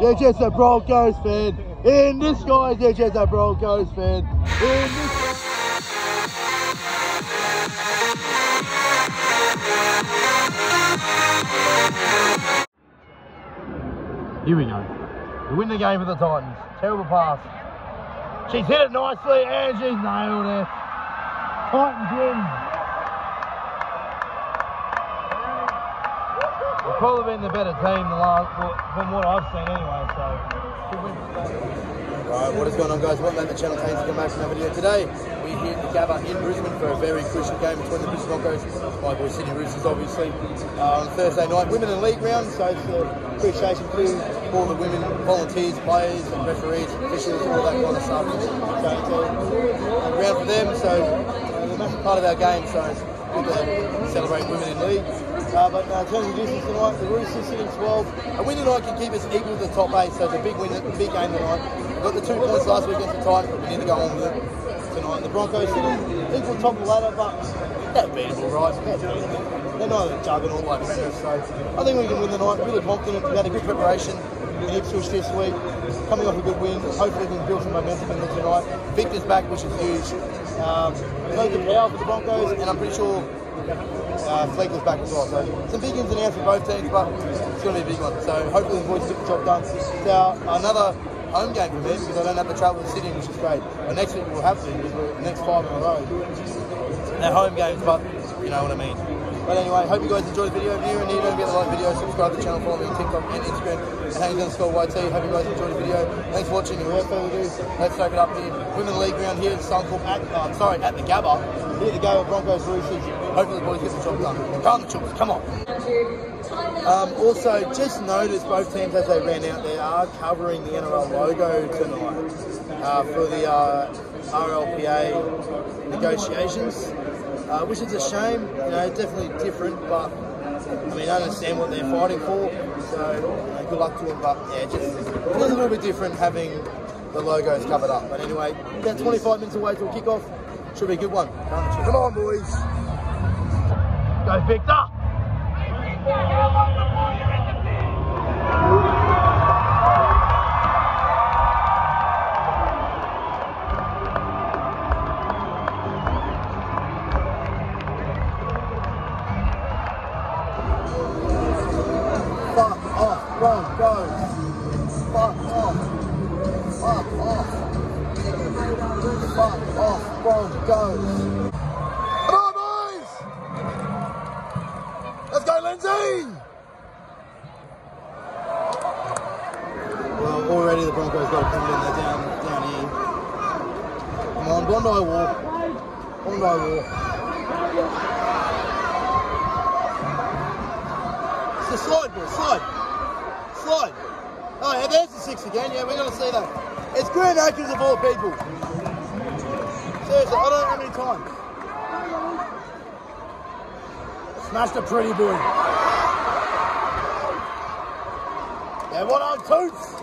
You're just a Broncos fan. In disguise, you're just a Broncos fan. In dis- Here we go. We win the game for the Titans. Terrible pass. She's hit it nicely and she's nailed it. Titans win. Probably been the better team the last, from what I've seen anyway. So. Right, what is going on, guys? Welcome back to the channel. Thanks for coming back to another video. Today, we're here at the Gabba in Brisbane for a very crucial game between the Brisbane Broncos, my boy Sydney Roosters, obviously, uh, on Thursday night. Women in league round, so it's uh, appreciation to all the women, volunteers, players, and referees, officials, all that kind of stuff. So it's a, a round for them, so uh, part of our game, so good to celebrate women in league. Uh, but uh, in terms of distance tonight, the Roosters sitting 12. A win tonight can keep us equal to the top eight, so it's a big win, a big game tonight. We got the two points last week against the Titans, but we need to go on with it tonight. The Broncos sitting equal top of the ladder, but they're beatable, right? They're. They're not a juggernaut like Penrith, so I think we can win the night. Really confident. We had a good preparation in Ipswich this week, coming off a good win. Hopefully, we can build some momentum into tonight. Victor's back, which is huge. Um, no good power for the Broncos, and I'm pretty sure uh, was back as well. So some big ins and outs for both teams, but it's going to be a big one. So hopefully the boys get the job done. Our, another home game for me because I don't have to travel to Sydney, which is great. But next week we'll have to because we're the next five in a row. They're home games, but you know what I mean. But anyway, hope you guys enjoyed the video. If you're new don't get the like video, subscribe to the channel, follow me on TikTok and Instagram, and Haynesy underscore YT. Hope you guys enjoyed the video. Thanks for watching, and without further ado, let's soak it up here. Women League round here at Suncorp, at, uh, sorry, at the Gabba. Here to go with Broncos Roosters. Hopefully the boys get the job done. Come on, Chooks, come on. Um, also, just noticed both teams as they ran out, they are covering the NRL logo tonight uh, for the uh, RLPA negotiations, uh, which is a shame. You know, definitely different, but I mean, I understand what they're fighting for. So, you know, good luck to them. But yeah, just a little bit different having the logos covered up. But anyway, about 25 minutes away till kickoff. Should be a good one. Come on, boys. Go Victor. 17! Well, already the Broncos got a comment in. there down, down here. Come on, Bondi Walk. Bondi Walk. It's a slide, boys, slide. Slide. Oh, yeah, there's the six again. Yeah, we're going to see that. It's Grant Atkins of all people. Seriously, I don't know how many times. Smashed a pretty boy. Yeah, what on, Toots?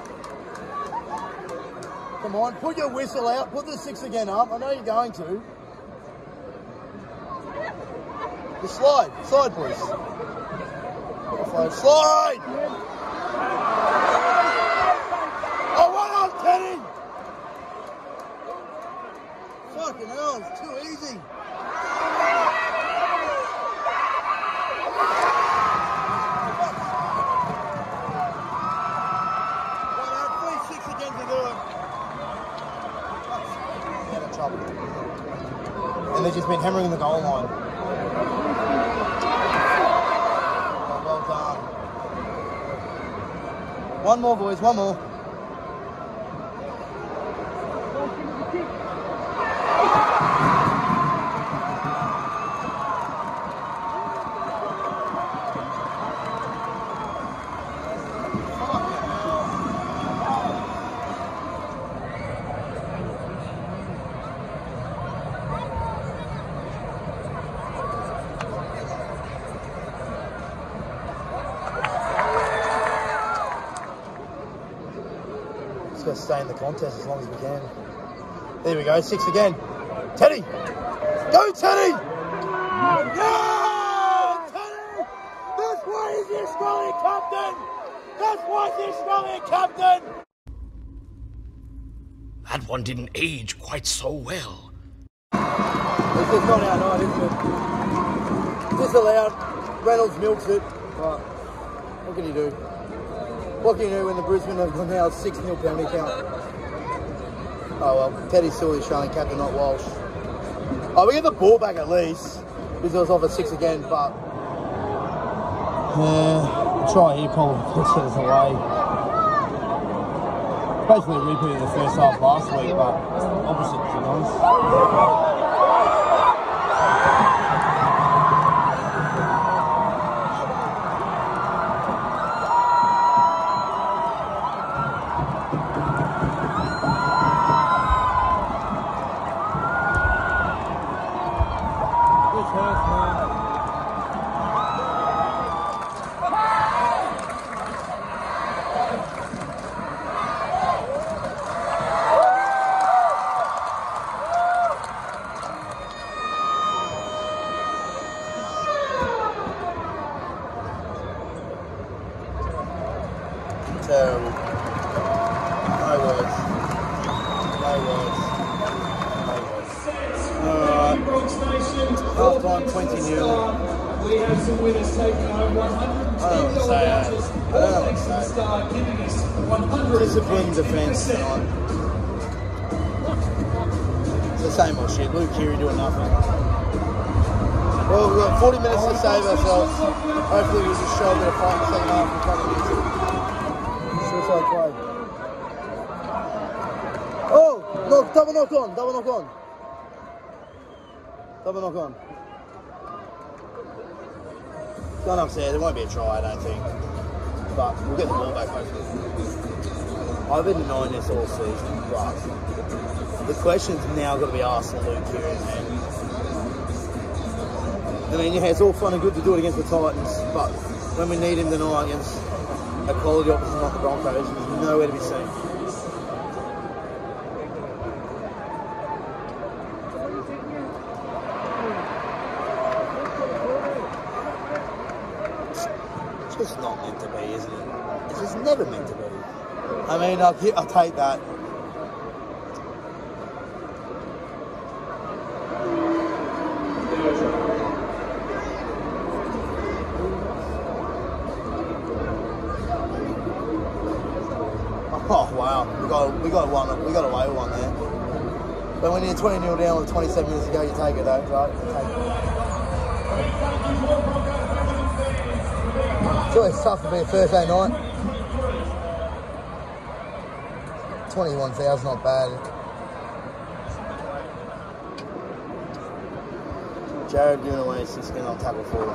Come on, put your whistle out. Put the six again up. I know you're going to. The slide. Slide, boys. Slide. Slide! Oh, what on, Teddy? Fucking hell, it's too easy. Well, I had three six again to do it. up. They've been hammering the goal line. Well done. One more, boys, one more. To stay in the contest as long as we can. There we go, six again. Teddy! Go, Teddy! Yeah! Teddy! That's why he's the Australian captain! That's why he's the Australian captain! That one didn't age quite so well. It's just not our night, isn't it? Disallowed. Reynolds milks it. But what can you do? What can you do when the Brisbane have gone now 6 0 penalty count? Oh well, Teddy's still the Australian captain, not Walsh. Oh, we get the ball back at least. Because it was off at 6 again, but. Yeah, try here probably puts us away. Basically a repeat of the first half last week, but opposite to be Time 20 0. We have some winners taking home 110 I don't know what to say, eh? dollars. I don't know what to say. Star giving us 100 Disciplined defence tonight. It's the same old shit. Luke Keary doing nothing. Well, we've got 40 minutes to save ourselves. Hopefully, we'll just show a bit of fight in the second half and try to. Suicide play. Oh! Knock, double knock on, double knock on. Double knock on. Gone upstairs, it won't be a try, I don't think. But we'll get the ball back hopefully. I've been denying this all season, but the question's now got to be asked of Luke Keary, man. I mean, yeah, it's all fun and good to do it against the Titans, but when we need him tonight against a quality opposition like the Broncos, he's nowhere to be seen. It's just not meant to be, isn't it? It's just never meant to be. I mean, I'll, I'll take that. Oh wow, we got we got one we got away with one there. But when you're 20 0 down with 27 minutes to go, you take it, don't? Right? You take it. It's always tough to be a Thursday night. 21,000, not bad. Jared giving away 16 on tackle forward,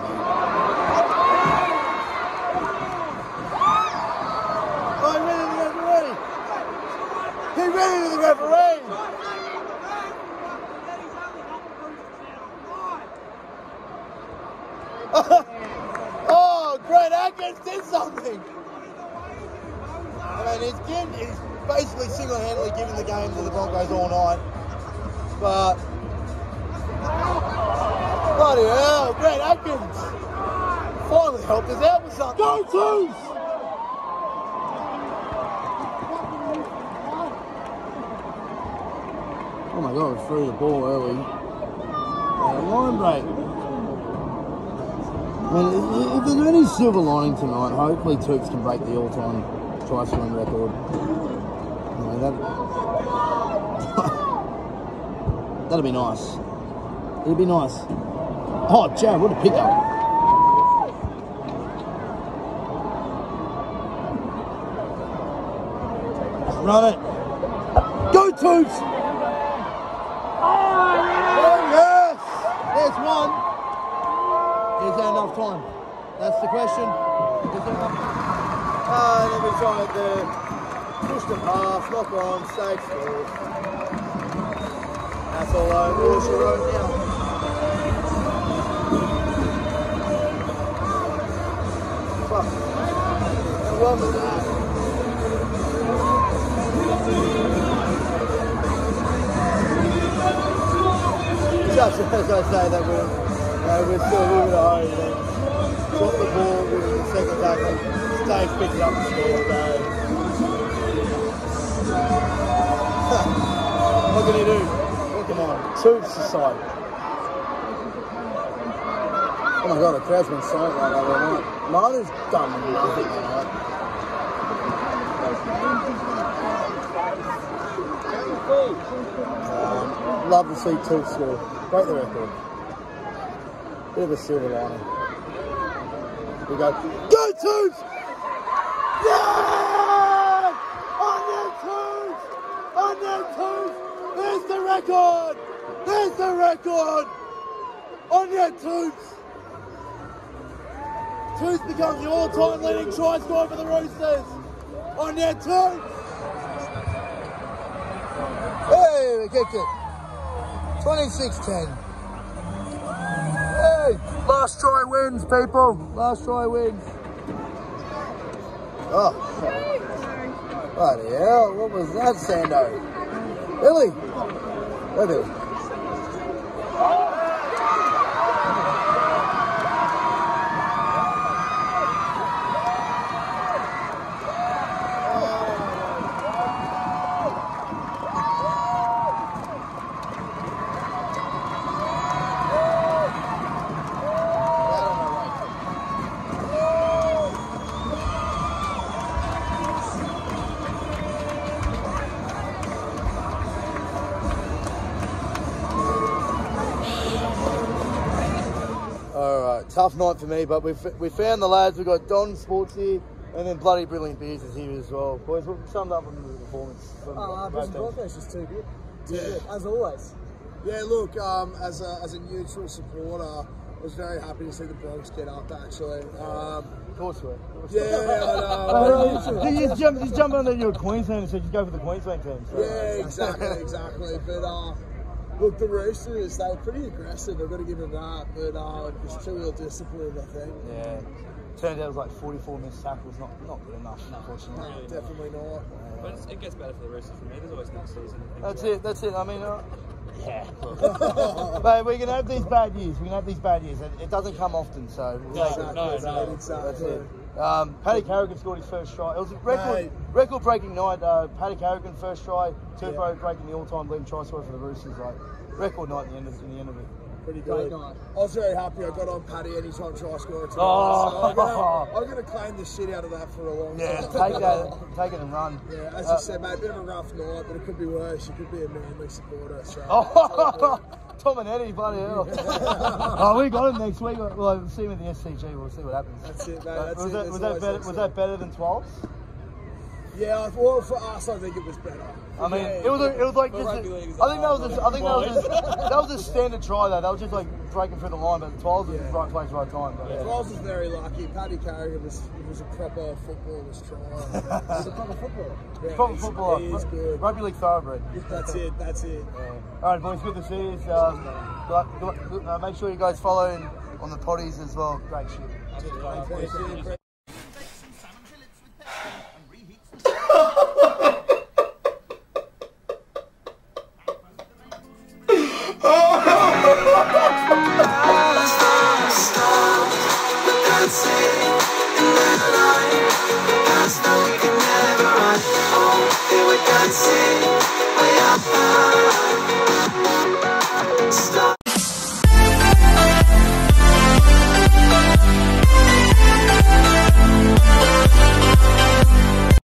Oh my god, threw the ball early. Uh, line break. I mean, if- there's any silver lining tonight, hopefully Turks can break the all-time try scoring record. You know, that... That'd be nice. It'd be nice. Oh, Jared, what a pickup. Run it. Go, Toots! Oh. Is there enough time? That's the question. Is there enough Ah, and then we try to push them half, knock on, safe score. That's all I all she wrote now. Fuck. And one As I say that we're, uh, we're still a little bit. Then drop the ball with the second tackle. Staggs picks it up and scores. So. what can you do? What come on? Toots aside. Oh my god, the crowd's been silent like that all night. Martin's done it tonight. Um, love to see Toots score. Break the record. Bit of a silver lining. We go, go Toots! Yeah! On your Toots! On your Toots! There's the record! There's the record! On your Toots! Toots becomes the all-time leading try scorer for the Roosters! On your Toots! Hey, we kicked it. 26-10. Hey, last try wins, people. Last try wins. Oh. Bloody hell, what was that, Sando? Billy? Where Billy? Tough night for me, but we've we found the lads. We've got Don Sports here, and then bloody brilliant beers is here as well. Boys, what summed up on the performance? From Oh, both Brisbane? Broncos just too good. Too Yeah. good, as always. Yeah, look, um, as, a, as a neutral supporter, I was very happy to see the Bronx get up, actually. Um, Of course, we. yeah, I know. You just jump, just jump on that you're a Queensland, so just go for the Queensland team. So. Yeah, exactly, exactly. But uh, look, the Roosters, they were pretty aggressive. I've got to give them that. But uh, it's too ill disciplined, I think. Yeah. Turned out it was like 44 missed tackles, not not good enough, unfortunately. Definitely not. But it's, it gets better for the Roosters for me. There's always next season. That's it. That's it. I mean, uh, yeah. but we can have these bad years. We can have these bad years. It, it doesn't come often, so we'll take it. Exactly, no, mate, no. exactly. That's it. Um, Paddy Carrigan scored his first try. It was a record, Mate. record-breaking night. Uh, Paddy Carrigan first try, Turbo breaking the all-time leading try scorer for the Roosters. Like record night in the end of, in the end of it. Pretty Great good. night. I was very happy. I got on Paddy anytime try scorer tonight. Oh. So I'm gonna, I'm gonna claim the shit out of that for a long Yeah, time. take that, take it and run. Yeah, as Uh, you said, mate, a bit of a rough night, but it could be worse. You could be a manly supporter. So Oh, Tom and Eddie, bloody hell. oh, we got him next week. Well, see him at the SCG. We'll see what happens. That's it, mate. That's was it. that, was that better? Was that better than 12? Yeah, well, for us, I think it was better. I mean, Yeah, it was a, it was like just. A, I think that was a, I think that was a, that was a standard try though. That was just like breaking through the line, but 12 was Yeah. right place, right time. But, yeah. Wells was very lucky. Paddy Carrigan was was a proper footballer's try. He's a proper footballer. Yeah, Proper he's- footballer, He is good. rugby league thoroughbred. That's it. That's it. All right, boys, good to see you. Um, uh, make sure you guys follow on the potties as well. Great shit.